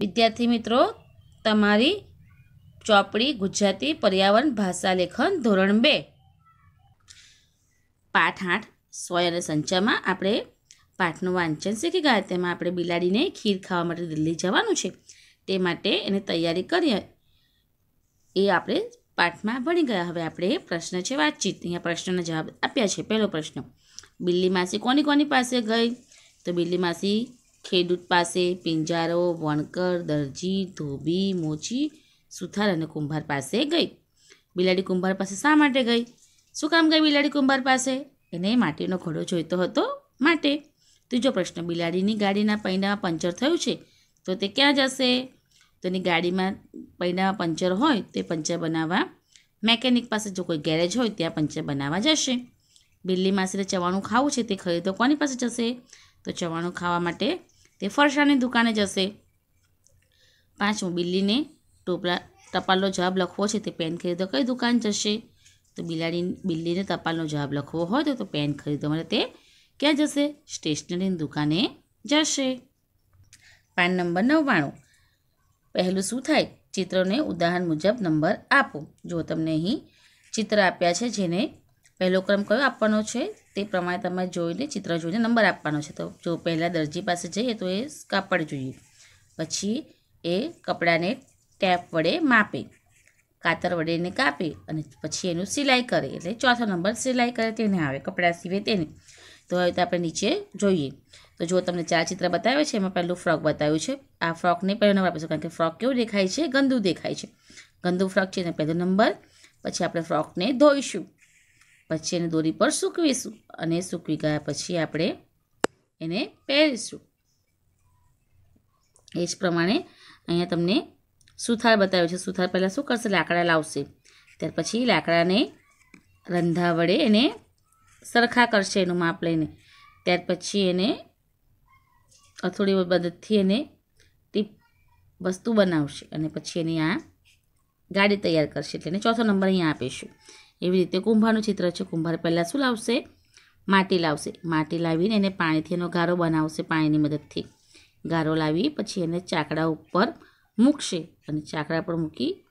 વિદ્યાર્થી મિત્રો, તમારી ચોપડી ગુજરાતી પર્યાવરણ ભાષા લેખન ધોરણ બે. પાઠ આઠ સોય અને સંચામાં આપણે પાઠનું વાંચન શીખી ગયા. તેમાં આપણે બિલાડીને ખીર ખાવા માટે દિલ્હી જવાનું છે. તે માટે એને તૈયારી કરીએ એ આપણે પાઠમાં ભણી ગયા. હવે આપણે પ્રશ્ન છે વાતચીત. અહીંયા પ્રશ્નના જવાબ આપ્યા છે. પહેલો પ્રશ્ન, બિલ્લી માસી કોની કોની પાસે ગઈ? તો બિલ્લી માસી ખેડૂત પાસે પિંજારો, વણકર, દરજી, ધોબી, મોચી, સુથાર અને કુંભાર પાસે ગઈ. બિલાડી કુંભાર પાસે શા માટે ગઈ? શું કામ ગઈ બિલાડી કુંભાર પાસે? એને માટીનો ઘોડો જોઈતો હતો માટે. ત્રીજો પ્રશ્ન, બિલાડીની ગાડીના પૈડામાં પંચર થયું છે, તો તે ક્યાં જશે? તો એની ગાડીમાં પૈડામાં પંચર હોય તે પંચર બનાવવા. મેકેનિક પાસે જો કોઈ ગેરેજ હોય ત્યાં પંચર બનાવવા જશે. બિલ્લી માસીને ચવાણું ખાવું છે તે ખરીદો, કોની પાસે જશે? તો ચવાણું ખાવા માટે તે ફરસાણની દુકાને જશે. પાંચમું, બિલ્લીને ટોપલા ટપાલનો જવાબ લખવો છે તે પેન ખરીદો કઈ દુકાન જશે? તો બિલાડી, બિલ્લીને ટપાલનો જવાબ લખવો હોય તો પેન ખરીદવા માટે તે ક્યાં જશે? સ્ટેશનરીની દુકાને જશે. પાન નંબર નવ્વાણું. પહેલું શું થાય? ચિત્રને ઉદાહરણ મુજબ નંબર આપો. જો તમને અહીં ચિત્ર આપ્યા છે જેને પહેલો ક્રમ કયો આપવાનો છે? તે પ્રમાણે તમે જોઈને, ચિત્ર જોઈને નંબર આપવાનો છે. તો જો પહેલાં દરજી પાસે જઈએ તો એ કાપડ જોઈએ. પછી એ કપડાને ટેપ વડે માપે. કાતર વડે એને કાપે અને પછી એનું સિલાઈ કરે. એટલે ચોથો નંબર સિલાઈ કરે તેને આવે, કપડાં સીવે તેને. તો હવે તો આપણે નીચે જોઈએ. તો જો તમને ચાર ચિત્ર બતાવ્યા છે, એમાં પહેલું ફ્રોક બતાવ્યું છે. આ ફ્રોકને પહેલો નંબર આપીશું, કારણ કે ફ્રોક કેવું દેખાય છે? ગંદુ દેખાય છે. ગંદુ ફ્રોક છે, એને પહેલો નંબર. પછી આપણે ફ્રોકને ધોઈશું. પછી એને દોરી પર સૂકવીશું અને સૂકવી ગયા પછી આપણે એને પહેરીશું. એ જ પ્રમાણે અહીંયા તમને સુથાર બતાવ્યું છે. સુથાર પહેલાં શું કરશે? લાકડા લાવશે. ત્યાર પછી લાકડાને રંધા વડે એને સરખા કરશે એનું માપ લઈને. ત્યાર પછી એને અથોડી મદદથી એને ટીપ વસ્તુ બનાવશે અને પછી એની આ ગાડી તૈયાર કરશે. એટલે એને ચોથો નંબર અહીંયા આપીશું. એવી રીતે કુંભારનું ચિત્ર છે. કુંભાર પહેલાં શું લાવશે? માટી લાવશે. માટી લાવીને એને પાણીથી એનો ગારો બનાવશે પાણીની મદદથી. ગારો લાવી પછી એને ચાકડા ઉપર મૂકશે અને ચાકડા પર મૂકી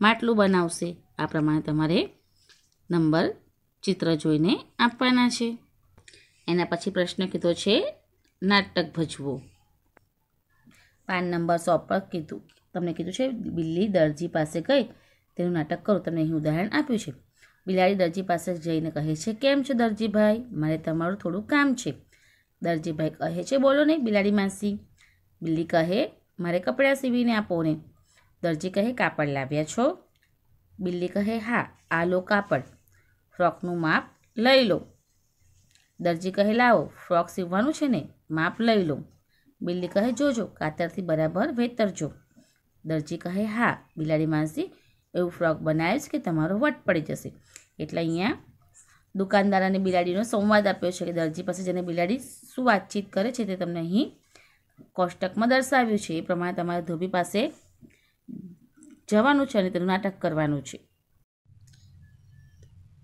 માટલું બનાવશે. આ પ્રમાણે તમારે નંબર ચિત્ર જોઈને આપવાના છે. એના પછી પ્રશ્ન કીધો છે, નાટક ભજવો. પાન નંબર સો પર કીધું. તમને કીધું છે, બિલ્લી દરજી પાસે ગઈ. તેનું નાટક કરો, તમને અહીં ઉદાહરણ આપ્યું છે. બિલાડી દરજી પાસે જઈને કહે છે, કેમ છો દરજીભાઈ? મારે તમારું થોડું કામ છે. દરજીભાઈ કહે છે, બોલો ને, બિલાડી માસી. બિલ્લી કહે, મારે કપડાં સીવીને આપો ને. દરજી કહે, કાપડ લાવ્યા છો? બિલ્લી કહે, હા, આ લો કાપડ. ફ્રોકનું માપ લઈ લો. દરજી કહે, લાવો, ફ્રોક સીવવાનું છે ને, માપ લઈ લો. બિલ્લી કહે, જોજો, કાતરથી બરાબર વેતરજો. દરજી કહે, હા, બિલાડી માસી એવું ફ્રોક બનાવીશ કે તમારો વટ પડી જશે. એટલે અહીંયા દુકાનદાર અને બિલાડીનો સંવાદ આપ્યો છે કે દરજી પાસે જેને બિલાડી શું વાતચીત કરે છે તે તમને અહીં કોષ્ટકમાં દર્શાવ્યું છે. એ પ્રમાણે તમારે ધોબી પાસે જવાનું છે અને તેનું નાટક કરવાનું છે.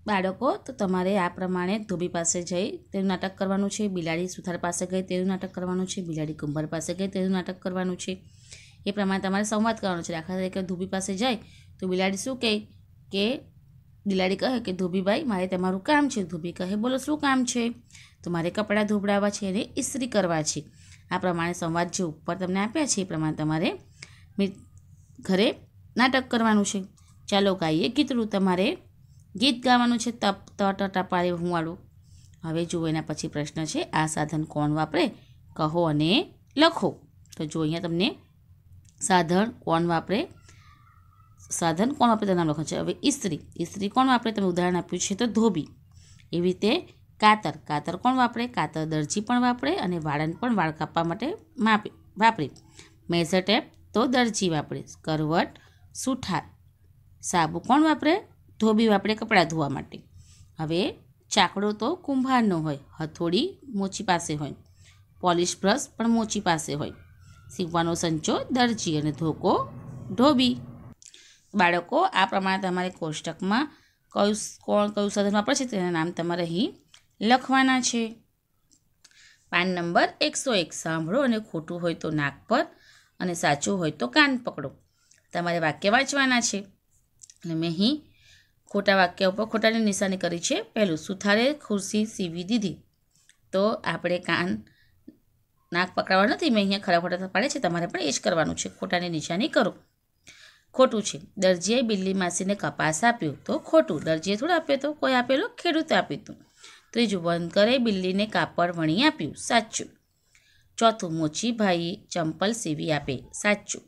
બાળકો, તો તમારે આ પ્રમાણે ધોબી પાસે જઈ તેનું નાટક કરવાનું છે. બિલાડી સુથાર પાસે ગઈ તેનું નાટક કરવાનું છે. બિલાડી કુંભાર પાસે ગઈ તેનું નાટક કરવાનું છે. એ પ્રમાણે તમારે સંવાદ કરવાનો છે. દાખલા તરીકે ધોબી પાસે જાય તો બિલાડી શું કહે? કે બિલાડી કહે કે, ધોબીભાઈ, મારે તમારું કામ છે. ધોબી કહે, બોલો, શું કામ છે? તો મારે કપડાં ધોબડાવવા છે અને ઇસ્ત્રી કરવા છે. આ પ્રમાણે સંવાદ જે ઉપર તમને આપ્યા છે, એ પ્રમાણે તમારે ઘરે નાટક કરવાનું છે. ચાલો ગાઈએ ગીતડું તમારે. ગીત ગાવાનું છે, તપ તટ ટપારે હુંવાળું. હવે જુઓ એના પછી પ્રશ્ન છે, આ સાધન કોણ વાપરે? કહો અને લખો. તો જો અહીંયા તમને સાધન કોણ વાપરે? સાધન કોણ વાપરે તેના નામ લખવાનું છે? હવે ઇસ્ત્રી ઇસ્ત્રી કોણ વાપરે? તમે ઉદાહરણ આપ્યું છે તો ધોબી. એવી રીતે કાતર. કાતર કોણ વાપરે? કાતર દરજી પણ વાપરે અને વાળન પણ વાળ કાપવા માટે માપે, વાપરે. મેઝર ટેપ તો દરજી વાપરે. કરવટ, સુથાર. સાબુ કોણ વાપરે? ધોબી વાપરે કપડાં ધોવા માટે. હવે ચાકડો તો કુંભારનો હોય. હથોડી મોચી પાસે હોય. પોલિશ બ્રશ પણ મોચી પાસે હોય. સીવવાનો સંચો દરજી અને ધોકો ધોબી. બાળકો, આ પ્રમાણે તમારે કોષ્ટકમાં કયું કોણ કયું સાધન વાપરે છે તેના નામ તમારે અહીં લખવાના છે. પાન નંબર એકસો એક, સાંભળો અને ખોટું હોય તો નાક પર અને સાચું હોય તો કાન પકડો. તમારે વાક્ય વાંચવાના છે. અને મેં અહીં ખોટા વાક્ય ઉપર ખોટાની નિશાની કરી છે. પહેલું, સુથારે ખુરશી સીવી દીધી. તો આપણે કાન, નાક પકડાવવા નથી, મેં અહીંયા ખરા ખોટા પાડે છે. તમારે પણ એ જ કરવાનું છે. ખોટાની નિશાની કરો. ખોટું છે. દરજીએ બિલ્લી માસીને કપાસ આપ્યો તો ખોટું. દરજીએ થોડું આપ્યો તો કોઈ આપેલો ખેડૂતે આપ્યું હતું ત્રીજું બંધ કરે બિલ્લીને કાપડ વણી આપ્યું. સાચું. ચોથું મોચીભાઈએ ચંપલ સીવી આપે. સાચું.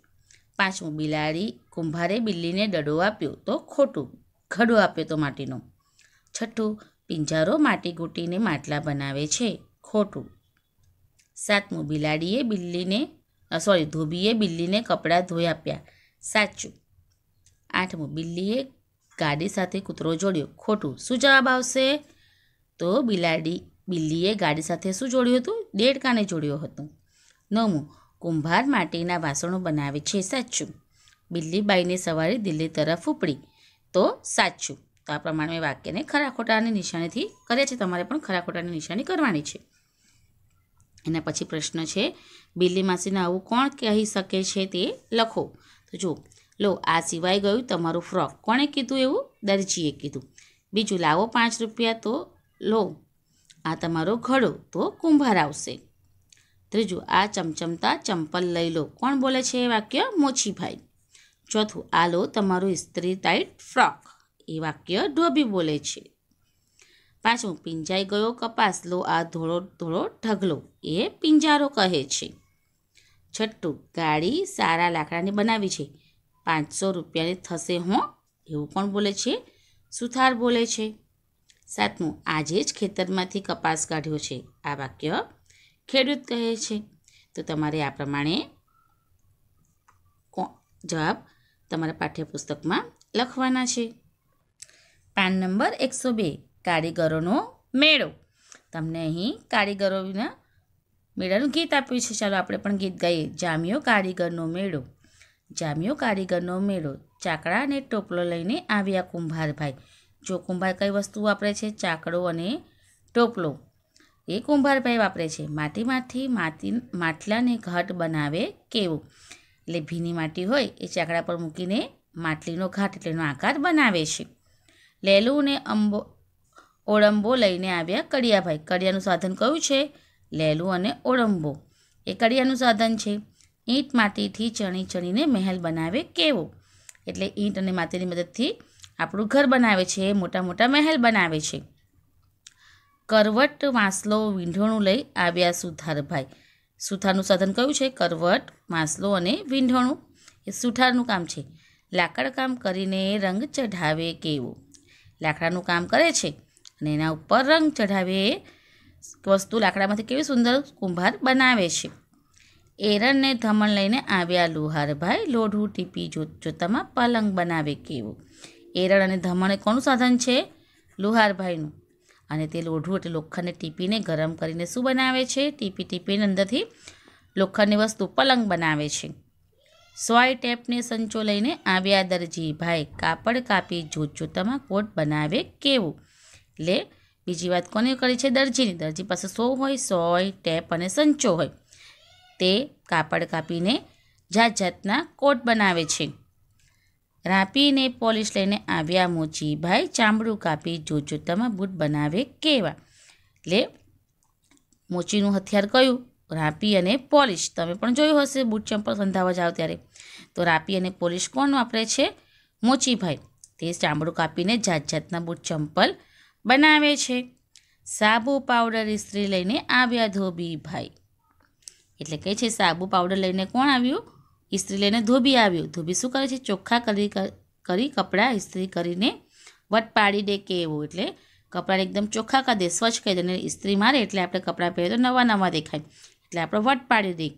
પાંચમું, બિલાડી કુંભારે બિલ્લીને ડડો આપ્યો તો ખોટું. ઘડો આપ્યો તો માટીનો. છઠ્ઠું, પિંજારો માટી ગૂંટીને માટલા બનાવે છે. ખોટું. સાતમું, બિલાડીએ બિલ્લીને સોરી ધોબીએ બિલ્લીને કપડાં ધોઈ આપ્યા. સાચું. આઠમું બિલ્લીએ ગાડી સાથે કૂતરો જોડ્યો. ખોટું. શું જવાબ આવશે? તો બિલાડી, બિલ્લીએ ગાડી સાથે શું જોડ્યું હતું? દેડકાને જોડ્યો હતો? નવમું, કુંભાર માટીના વાસણો બનાવે છે. સાચું. બિલ્લી બાઈને સવારે દિલ્હી તરફ ઉપડી. તો સાચું. તો આ પ્રમાણે વાક્યને ખરા ખોટાની નિશાનીથી કરે છે. તમારે પણ ખરા ખોટાની નિશાની કરવાની છે. એના પછી પ્રશ્ન છે, બિલ્લી માસીને આવું કોણ કહી શકે છે તે લખો. તો જો લો, આ સિવાય ગયું તમારું ફ્રોક. કોણે કીધું એવું? દરજીએ કીધું. બીજું લાવો પાંચ રૂપિયા તો લો. આ તમારો ઘડો તો કુંભાર આવશે. ત્રીજું, આ ચમચમતા ચંપલ લઈ લો. કોણ બોલે છે એ વાક્ય? મોચીભાઈ. ચોથું, આ લો તમારું ઇસ્ત્રી ટાઈટ ફ્રોક. એ વાક્ય ઢોબી બોલે છે. પાંચમું, પિંજાઈ ગયો કપાસ. લો, આ ધોળો ધોળો ઢગલો. એ પિંજારો કહે છે. છઠ્ઠું ગાડી સારા લાકડાની બનાવી છે. પાંચસો રૂપિયાની થશે હો, એવું પણ બોલે છે? સુથાર બોલે છે. સાતમું, આજે જ ખેતરમાંથી કપાસ કાઢ્યો છે. આ વાક્ય ખેડૂત કહે છે. તો તમારે આ પ્રમાણે જવાબ તમારા પાઠ્યપુસ્તકમાં લખવાના છે. પાન નંબર એકસો બે, કારીગરોનો મેળો. તમને અહીં કારીગરોના મેળાનું ગીત આપ્યું છે. ચાલો આપણે પણ ગીત ગાઈએ. જામ્યો કારીગરનો મેળો. જામ્યો કારીગરનો મેળો. ચાકડા અને ટોપલો લઈને આવ્યા કુંભારભાઈ. જો કુંભાર કઈ વસ્તુ વાપરે છે? ચાકડો અને ટોપલો. એ કુંભારભાઈ વાપરે છે. માટીમાંથી માટી, માટલાને ઘાટ બનાવે કેવું? એટલે ભીની માટી હોય એ ચાકડા પર મૂકીને માટલીનો ઘાટ એટલેનો આકાર બનાવે છે. લેલું અને અંબો, ઓળંબો લઈને આવ્યા કડિયાભાઈ. કડિયાનું સાધન કયું છે? લેલું અને ઓળંબો. એ કડિયાનું સાધન છે. ઈંટ માટીથી ચણી ચણીને મહેલ બનાવે કેવો? એટલે ઈંટ અને માટીની મદદથી આપણું ઘર બનાવે છે, મોટા મોટા મહેલ બનાવે છે. કરવટ, માસલો, વીંઢોણું લઈ આવ્યા સુથારભાઈ. સુથારનું સાધન કયું છે? કરવટ, માસલો અને વીંઢોણું. એ સુથારનું કામ છે. લાકડ કામ કરીને રંગ ચઢાવે કેવું? લાકડાનું કામ કરે છે અને એના ઉપર રંગ ચઢાવે વસ્તુ લાકડામાંથી કેવી સુંદર કુંભાર બનાવે છે. એરણને ધમણ લઈને આવ્યા લુહારભાઈ, લોઢું ટીપી જો, જોતામાં પલંગ બનાવે કેવું? એરણ અને ધમણ એ કોનું સાધન છે? લુહારભાઈનું. અને તે લોઢું એટલે લોખંડને ટીપીને ગરમ કરીને શું બનાવે છે? ટીપી ટીપીને અંદરથી લોખંડની વસ્તુ પલંગ બનાવે છે. સોય ટેપને સંચો લઈને આવ્યા દરજી ભાઈ કાપડ કાપી જોત જોતામાં કોટ બનાવે કેવું? એટલે બીજી વાત કોને કરી છે? દરજીની. દરજી પાસે સો હોય, સોય, ટેપ અને સંચો હોય. તે કાપડ કાપીને જાત જાતના કોટ બનાવે છે. રાપીને પોલિશ લઈને આવ્યા મોચીભાઈ ચામડું કાપી જોતજોતામાં બૂટ બનાવે કેવા? એટલે મોચીનું હથિયાર કયું? રાપી અને પોલિશ તમે પણ જોયું હશે, બૂટ ચંપલ સંધાવા જાઓ ત્યારે. તો રાપી અને પોલિશ કોણ વાપરે છે? મોચીભાઈ. તે ચામડું કાપીને જાત જાતના બૂટ ચંપલ બનાવે છે. સાબુ પાવડર ઇસ્ત્રી લઈને આવ્યા ધોબીભાઈ એટલે કહે છે, સાબુ પાવડર લઈને કોણ આવ્યું? ઇસ્ત્રી લઈને ધોબી આવ્યું. ધોબી શું કરે છે? ચોખ્ખા કરી કરી કપડાં ઇસ્ત્રી કરીને વટ પાડી દે કે એવું. એટલે કપડાને એકદમ ચોખ્ખા કરી દે, સ્વચ્છ કરી દે અને ઇસ્ત્રી મારે એટલે આપણે કપડાં પહેરીએ તો નવા નવા દેખાય. એટલે આપણે વટ પાડી દઈએ.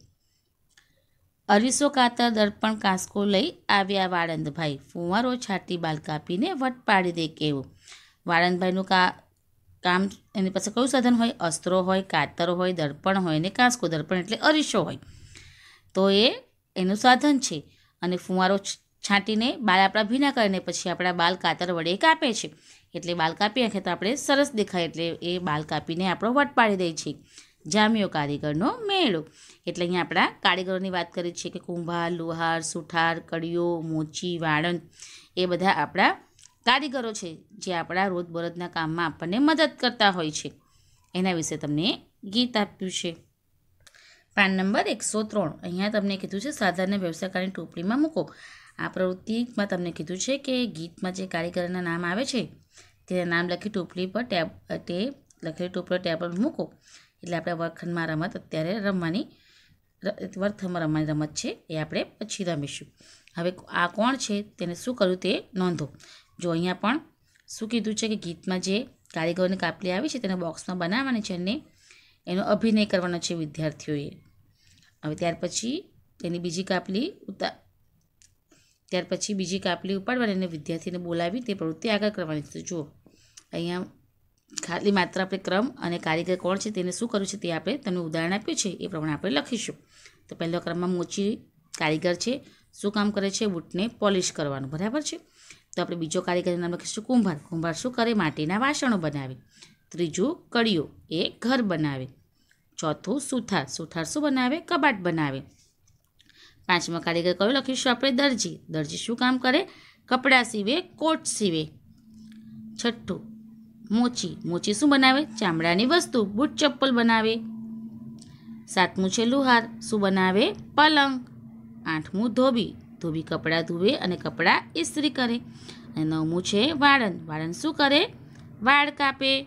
અરીસો કાતર દર્પણ કાંસકો લઈ આવ્યા વાળંદભાઈ ફુવારો છાટી બાલ કાપીને વટ પાડી દે કેવું વાળંદભાઈનું કા, કામ એની પાસે કયું સાધન હોય? અસ્ત્રો હોય, કાતર હોય, દર્પણ હોય અને કાંસકો દર્પણ એટલે અરીસો હોય. તો એ એનું સાધન છે. અને ફુવારો છાંટીને બાલ આપણા ભીના કરીને પછી આપણા બાલ કાતર વડે કાપે છે. એટલે બાલ કાપી નાખે તો આપણે સરસ દેખાય એટલે એ બાલ કાપીને આપણો વટ પાડી દે છે. જામ્યો કારીગરનો મેળો. એટલે અહીંયા આપણા કારીગરોની વાત કરી છે કે કુંભાર, લુહાર, સુથાર, કડીઓ, મોચી, વાળંદ એ બધા આપણા કારીગરો છે જે આપણા રોજબરોજના કામમાં આપણને મદદ કરતા હોય છે. એના વિશે તમને ગીત આપ્યું છે. પાન નંબર એકસો ત્રણ. અહીંયા તમને કીધું છે, સાધારણ વ્યવસાયકારની ટોપલીમાં મૂકો. આ પ્રવૃત્તિમાં તમને કીધું છે કે ગીતમાં જે કારીગરના નામ આવે છે, તેના નામ લખી ટોપલી પર ટેબ, તે લખેલી ટોપલી ટેબ પર મૂકો. એટલે આપણે વર્ગખંડમાં રમત અત્યારે રમવાની વર્ગખંડમાં રમવાની રમત છે, એ આપણે પછી રમીશું. હવે આ કોણ છે, તેને શું કર્યું તે નોંધો. જો અહીંયા પણ શું કીધું છે કે ગીતમાં જે કારીગરોની કાપલી આવી છે તેને બોક્સમાં બનાવવાની છે અને એનો અભિનય કરવાનો છે વિદ્યાર્થીઓએ. હવે ત્યાર પછી તેની બીજી કાપલી ઉતા ત્યાર પછી બીજી કાપલી ઉપાડવાની અને વિદ્યાર્થીને બોલાવી તે પ્રવૃત્તિ આગળ કરવાની છે. જુઓ અહીંયા ખાલી માત્ર આપણે ક્રમ અને કારીગર કોણ છે તેને શું કર્યું છે તે આપણે તમને ઉદાહરણ આપ્યું છે એ પ્રમાણે આપણે લખીશું. તો પહેલો ક્રમમાં મોચી કારીગર છે, શું કામ કરે છે, બૂટને પોલિશ કરવાનું, બરાબર છે? તો આપણે બીજો કારીગરનું નામ લખીશું, કુંભાર. કુંભાર શું કરે? માટીના વાસણો બનાવે. ત્રીજું કડિયું એ ઘર બનાવે. ચોથું, સુથાર. સુથાર શું બનાવે? કબાટ બનાવે. પાંચમા કારીગર કયો લખીશું આપણે? દરજી. દરજી શું કામ કરે? કપડાં સીવે, કોટ સીવે. છઠ્ઠું, મોચી. મોચી શું બનાવે? ચામડાની વસ્તુ. બૂટ, ચપ્પલ બનાવે. સાતમું છે લુહાર. શું બનાવે? પલંગ. આઠમું ધોબી. ધોબી કપડાં ધોવે અને કપડાં ઇસ્ત્રી કરે. અને નવમું છે વાળન. વાળન શું કરે? વાળ કાપે.